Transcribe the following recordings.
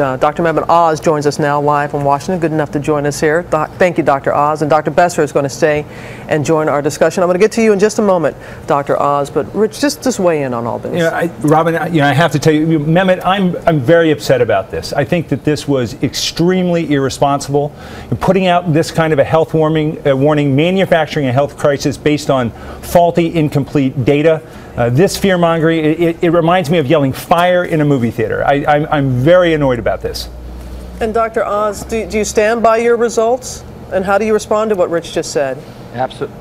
Uh, Dr. Mehmet Oz joins us now live from Washington. Good enough to join us here. Th- thank you, Dr. Oz. And Dr. Besser is going to stay and join our discussion. I'm going to get to you in just a moment, Dr. Oz. But Rich, just just weigh in on all this. You know, I, Robin, I- you know, I have to tell you, Mehmet, I'm I'm very upset about this. I think that this was extremely irresponsible. Putting out this kind of a health warning, uh, warning, manufacturing a health crisis based on faulty, incomplete data. Uh, this fear mongering, it, it, it reminds me of yelling fire in a movie theater. I, I'm, I'm very annoyed about this. And Dr. Oz, do, do you stand by your results? And how do you respond to what Rich just said? Absolutely.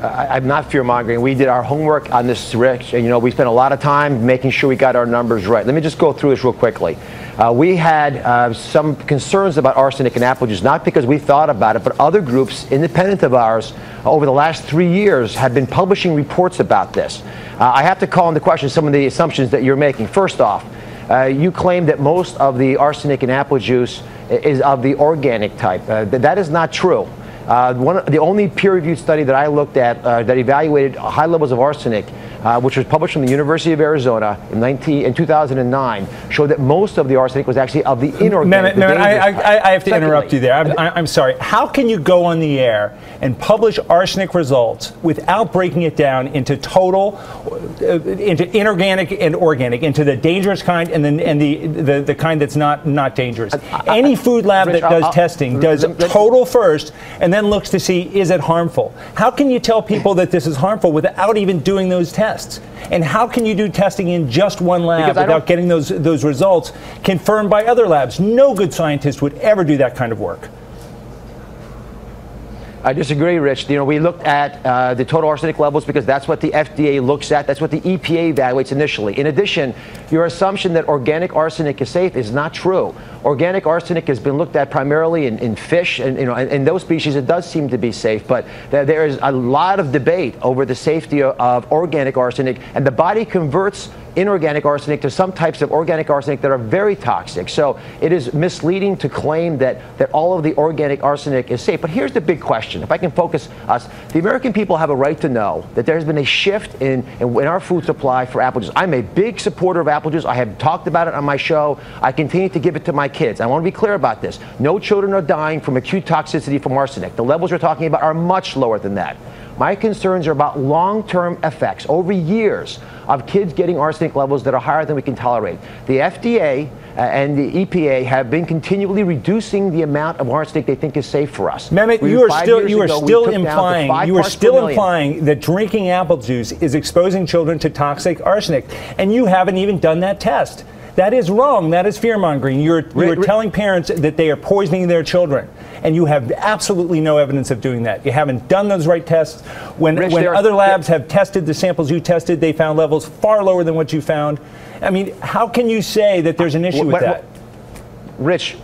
I, I'm not fear mongering. We did our homework on this, Rich, and you know we spent a lot of time making sure we got our numbers right. Let me just go through this real quickly. Uh, we had uh, some concerns about arsenic in apple juice, not because we thought about it, but other groups, independent of ours, over the last three years have been publishing reports about this. Uh, I have to call into question some of the assumptions that you're making. First off, uh, you claim that most of the arsenic in apple juice is of the organic type. Uh, th- that is not true. Uh, one, the only peer-reviewed study that I looked at uh, that evaluated high levels of arsenic, uh, which was published from the University of Arizona in, 19, in 2009, showed that most of the arsenic was actually of the inorganic. Mehmet, the Mehmet, I, I. I have to interrupt you there. I'm, I- I'm sorry. How can you go on the air and publish arsenic results without breaking it down into total, uh, into inorganic and organic, into the dangerous kind and then and the, the the kind that's not not dangerous? Any food lab Rich, that does I'll- testing I'll- does total first and then looks to see is it harmful. How can you tell people that this is harmful without even doing those tests? And how can you do testing in just one lab Because without getting those those results confirmed by other labs? No good scientist would ever do that kind of work. I disagree, Rich. You know, we looked at uh, the total arsenic levels because that's what the FDA looks at. That's what the EPA evaluates initially. In addition, your assumption that organic arsenic is safe is not true. Organic arsenic has been looked at primarily in, in fish, and you know, in, in those species, it does seem to be safe. But there, there is a lot of debate over the safety of, of organic arsenic, and the body converts inorganic arsenic to some types of organic arsenic that are very toxic. So it is misleading to claim that, that all of the organic arsenic is safe. But here's the big question. If I can focus us, the American people have a right to know that there has been a shift in, in, in our food supply for apple juice. I'm a big supporter of apple juice. I have talked about it on my show. I continue to give it to my kids. I want to be clear about this. No children are dying from acute toxicity from arsenic. The levels we're talking about are much lower than that. My concerns are about long term effects over years of kids getting arsenic levels that are higher than we can tolerate. The FDA uh, and the EPA have been continually reducing the amount of arsenic they think is safe for us. Mehmet, We- you are still you are ago, still took down to implying you are still implying that drinking apple juice is exposing children to toxic arsenic, and you haven't even done that test. That is wrong. That is fear mongering. You're you're Ri- telling parents that they are poisoning their children, and you have absolutely no evidence of doing that. You haven't done those right tests. When Rich, when other labs have tested the samples you tested, they found levels far lower than what you found. I mean, how can you say that there's an issue with that? Rich,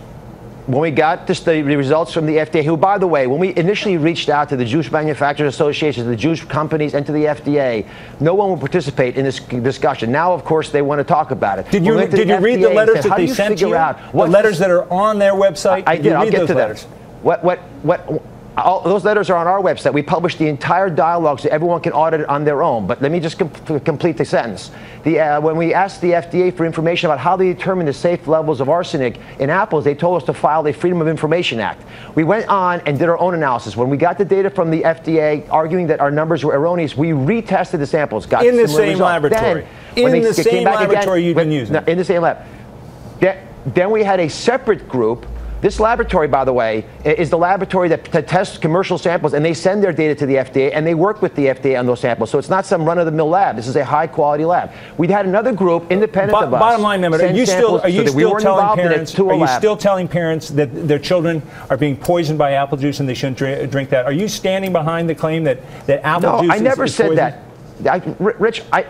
when we got this, the results from the FDA, who, by the way, when we initially reached out to the Juice Manufacturers Association, the juice companies, and to the FDA, no one would participate in this discussion. Now, of course, they want to talk about it. Did you did you read the letters said, that they sent you? out the letters the- that are on their website. I did. I'll get to letters? that. What, what, what, all, those letters are on our website. We publish the entire dialogue so everyone can audit it on their own. But let me just com- complete the sentence. The, uh, when we asked the FDA for information about how they determine the safe levels of arsenic in apples, they told us to file a Freedom of Information Act. We went on and did our own analysis. When we got the data from the FDA arguing that our numbers were erroneous, we retested the samples. Got In the same results. laboratory. Then, In the same back again- laboratory you've been using. No, in the same lab. Then, then we had a separate group. This laboratory, by the way, is the laboratory that, that tests commercial samples, and they send their data to the FDA, and they work with the FDA on those samples. So it's not some run-of-the-mill lab. This is a high-quality lab. We've had another group, independent Bo- of us. Bottom line, Mehmet, are you still are you so that we still telling involved in it parents are you still telling parents that their children are being poisoned by apple juice and they shouldn't drink, drink that? Are you standing behind the claim that that apple juice is No. I never is said poison? that. I, Rich, I,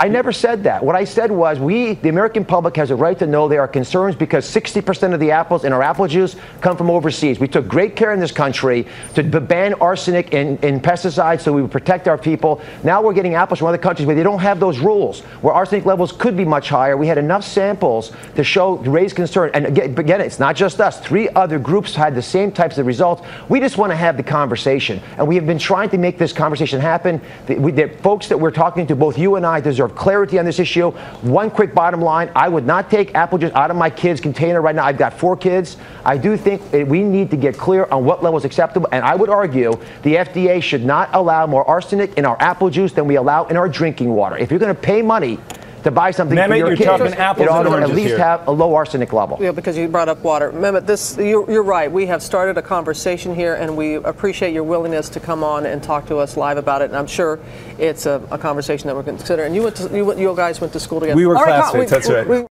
I never said that. What I said was we, the American public, has a right to know there are concerns because 60% of the apples in our apple juice come from overseas. We took great care in this country to ban arsenic and, and pesticides so we would protect our people. Now we're getting apples from other countries where they don't have those rules, where arsenic levels could be much higher. We had enough samples to show, to raise concern. And again, again, it's not just us. Three other groups had the same types of results. We just want to have the conversation. And we have been trying to make this conversation happen. The, we, the folks that we're talking to, both you and I, deserve of clarity on this issue. One quick bottom line I would not take apple juice out of my kids' container right now. I've got four kids. I do think we need to get clear on what level is acceptable. And I would argue the FDA should not allow more arsenic in our apple juice than we allow in our drinking water. If you're going to pay money, to buy something Mehmet, for your you're kids, talking apples it ought to at least here. have a low arsenic level. Yeah, because you brought up water. Mehmet, this you're, you're right. We have started a conversation here, and we appreciate your willingness to come on and talk to us live about it. And I'm sure it's a, a conversation that we're going to consider. And you went to you, you guys went to school together. We were All right, classmates, we- that's right. we-